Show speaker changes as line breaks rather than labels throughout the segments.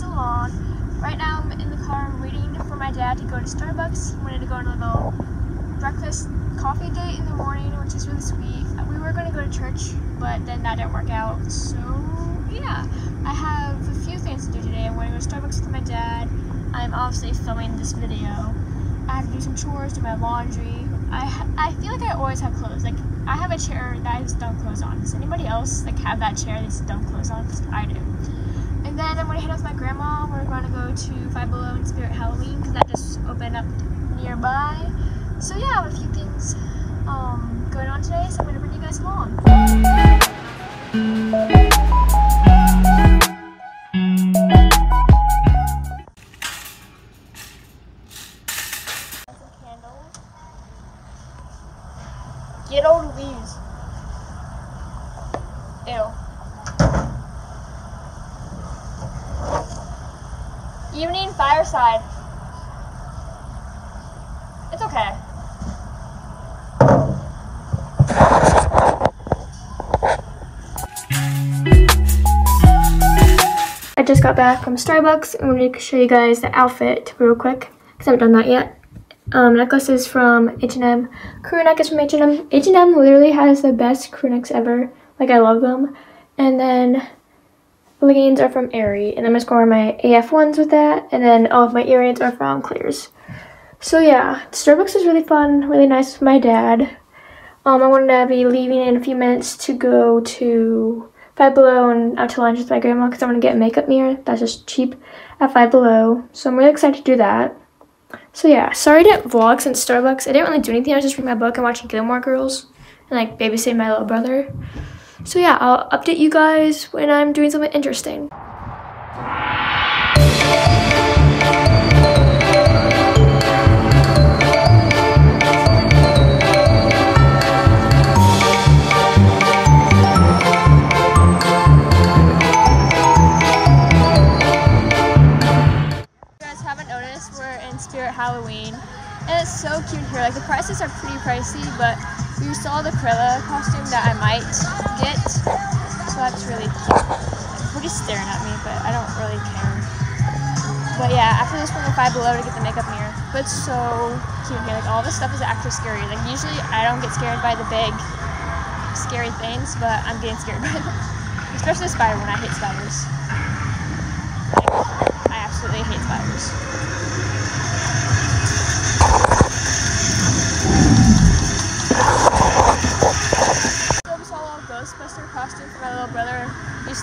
along. Right now I'm in the car waiting for my dad to go to Starbucks. He wanted to go on a little breakfast coffee date in the morning, which is really sweet. We were going to go to church, but then that didn't work out. So yeah, I have a few things to do today. I'm going to go to Starbucks with my dad. I'm obviously filming this video. I have to do some chores, do my laundry. I I feel like I always have clothes. Like I have a chair that I just dump clothes on. Does anybody else like have that chair they just dump clothes on? Because I do. And then I'm gonna head out with my grandma. We're gonna go to Five Below and Spirit Halloween because that just opened up nearby. So yeah, I have a few things um, going on today. So I'm gonna bring you guys along. Evening fireside. It's okay. I just got back from Starbucks. I'm going to show you guys the outfit real quick because I haven't done that yet. Um, necklace is from H&M. Crew neck is from H&M. H&M literally has the best crew necks ever. Like, I love them. And then leggings are from Aerie. And I'm just going to wear my AF ones with that. And then all of my earrings are from Claire's. So yeah, Starbucks is really fun, really nice with my dad. Um, I'm going to be leaving in a few minutes to go to Five Below and out to lunch with my grandma because I want to get a makeup mirror that's just cheap at Five Below. So I'm really excited to do that. So yeah, sorry I didn't vlog since Starbucks. I didn't really do anything. I was just reading my book and watching Gilmore Girls and like babysitting my little brother. So yeah, I'll update you guys when I'm doing something interesting. Halloween. And it's so cute here. Like the prices are pretty pricey, but we saw the Cruella costume that I might get. So that's really cute. Everybody's staring at me, but I don't really care. But yeah, after this we'll Five Below to get the makeup mirror. But it's so cute here. Like all this stuff is actually scary. Like usually I don't get scared by the big scary things, but I'm getting scared by them. Especially the spider one. I hate spiders. Like, I absolutely hate spiders.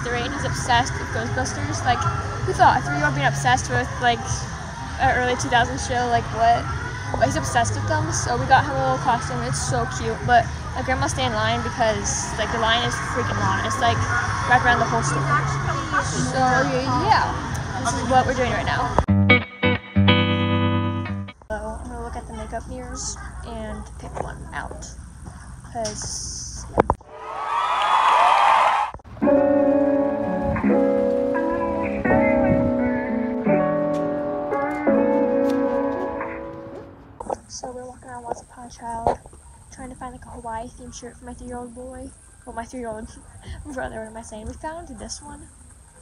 And he's obsessed with Ghostbusters. Like, who thought a three-year-old being obsessed with like an early 2000s show? Like, what? But he's obsessed with them, so we got him a little costume. It's so cute, but my grandma stay in line because like the line is freaking long. It's like right around the whole store. So yeah, this is what we're doing right now. So I'm gonna look at the makeup mirrors and pick one out because. Hawaii themed shirt for my three-year-old boy. Well, my three-year-old brother. What am I saying? We found this one.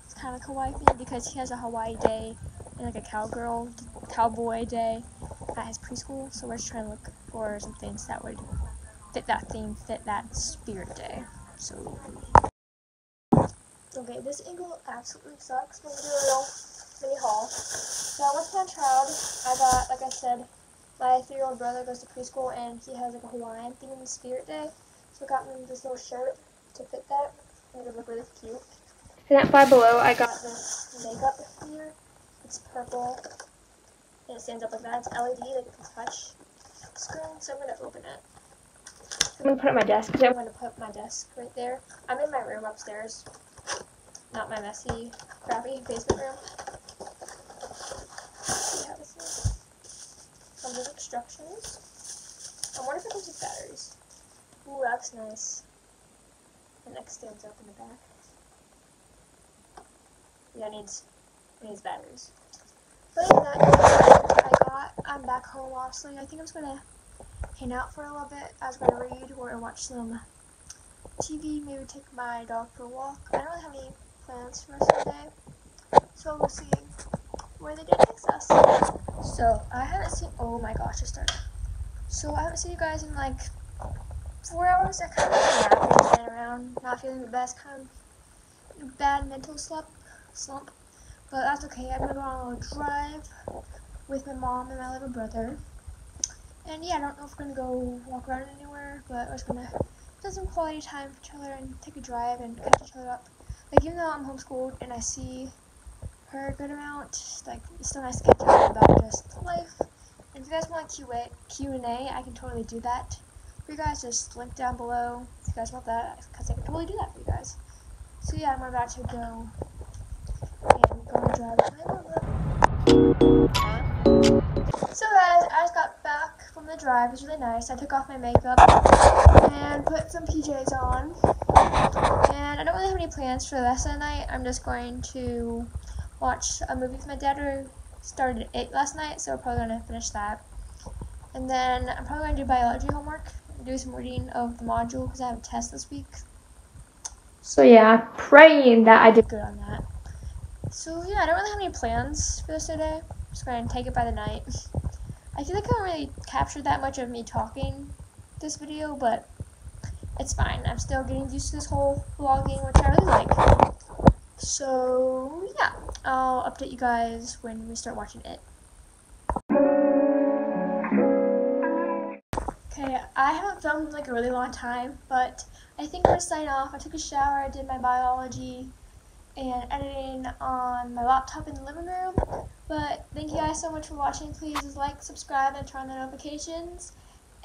It's kind of Hawaii themed because he has a Hawaii day and like a cowgirl, cowboy day at his preschool. So we're just trying to look for some things that would fit that theme, fit that spirit day. So. Okay, this angle absolutely sucks. We'll do a little mini haul. Now, Upon a Child, I got, like I said, my three-year-old brother goes to preschool and he has like a Hawaiian theme in Spirit Day. So I got him this little shirt to fit that. And it would look really cute. And at Five Below, I got this makeup here. It's purple. And it stands up like that. It's LED, like can touch screen. So I'm going to open it. I'm going to put it on my desk I'm going to put my desk right there. I'm in my room upstairs. Not my messy, crappy basement room. Comes with instructions. I wonder if it comes with batteries. Ooh, that's nice. The neck stands up in the back. Yeah, it needs, it needs batteries. But I got, I'm back home honestly. I think I'm just gonna hang out for a little bit. I was gonna read or watch some TV, maybe take my dog for a walk. I don't really have any plans for the rest of the day. So we'll see where the day takes us. So I. Oh my gosh, it started. So I haven't seen you guys in like four hours. I kind of napping, just laying around, not feeling the best, kind of bad mental slump. Slump. But that's okay. I'm gonna go on a little drive with my mom and my little brother. And yeah, I don't know if we're gonna go walk around anywhere, but we're just gonna spend some quality time with each other and take a drive and catch each other up. Like even though I'm homeschooled and I see her a good amount, like it's still nice to to her about just life. If you guys want a Q and A, I can totally do that for you guys. Just link down below if you guys want that, because I can totally do that for you guys. So yeah, I'm about to go and go drive my. So guys, I just got back from the drive. It was really nice. I took off my makeup and put some PJs on. And I don't really have any plans for the rest of the night. I'm just going to watch a movie with my dad. We started at 8 last night, so we're probably going to finish that. And then I'm probably going to do biology homework, do some reading of the module because I have a test this week. So yeah, praying that I did good on that. So yeah, I don't really have any plans for this today. I'm just going to take it by the night. I feel like I don't really captured that much of me talking this video, but it's fine. I'm still getting used to this whole vlogging, which I really like. So, yeah, I'll update you guys when we start watching it. Okay, I haven't filmed in like a really long time, but I think I'm to sign off. I took a shower, I did my biology and editing on my laptop in the living room. But thank you guys so much for watching. Please like, subscribe, and turn on the notifications.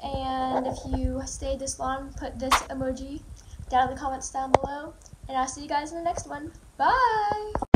And if you stayed this long, put this emoji down in the comments down below. And I'll see you guys in the next one. Bye!